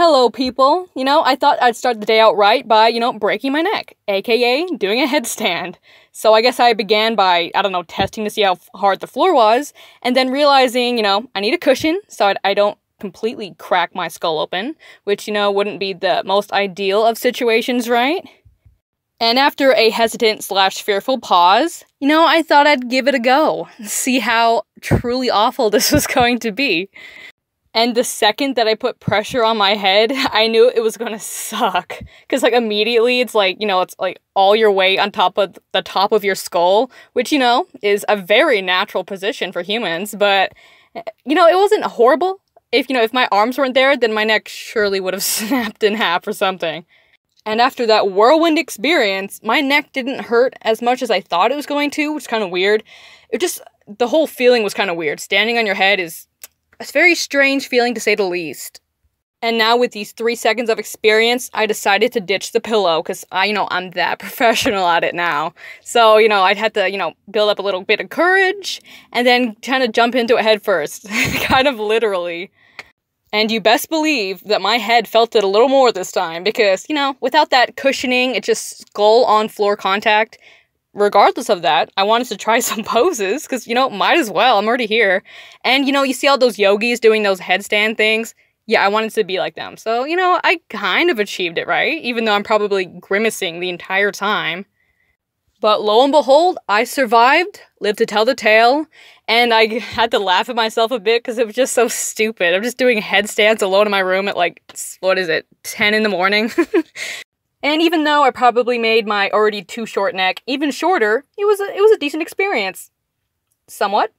Hello, people. You know, I thought I'd start the day out right by, you know, breaking my neck, aka doing a headstand. So I guess I began by, I don't know, testing to see how hard the floor was, and then realizing, you know, I need a cushion so I, I don't completely crack my skull open, which, you know, wouldn't be the most ideal of situations, right? And after a hesitant slash fearful pause, you know, I thought I'd give it a go, see how truly awful this was going to be. And the second that I put pressure on my head, I knew it was gonna suck. Cause like immediately it's like, you know, it's like all your weight on top of the top of your skull, which, you know, is a very natural position for humans, but eh, you know, it wasn't horrible. If you know, if my arms weren't there, then my neck surely would have snapped in half or something. And after that whirlwind experience, my neck didn't hurt as much as I thought it was going to, which is kind of weird. It just, the whole feeling was kind of weird. Standing on your head is a very strange feeling to say the least. And now with these three seconds of experience, I decided to ditch the pillow because I, you know, I'm that professional at it now. So, you know, I'd had to, you know, build up a little bit of courage and then kind of jump into it head first, kind of literally. And you best believe that my head felt it a little more this time because, you know, without that cushioning, it's just skull on floor contact. Regardless of that, I wanted to try some poses because, you know, might as well. I'm already here. And, you know, you see all those yogis doing those headstand things. Yeah, I wanted to be like them. So, you know, I kind of achieved it, right? Even though I'm probably grimacing the entire time. But lo and behold, I survived, lived to tell the tale, and I had to laugh at myself a bit because it was just so stupid. I'm just doing headstands alone in my room at like, what is it, 10 in the morning? and even though I probably made my already too short neck even shorter, it was a, it was a decent experience. Somewhat.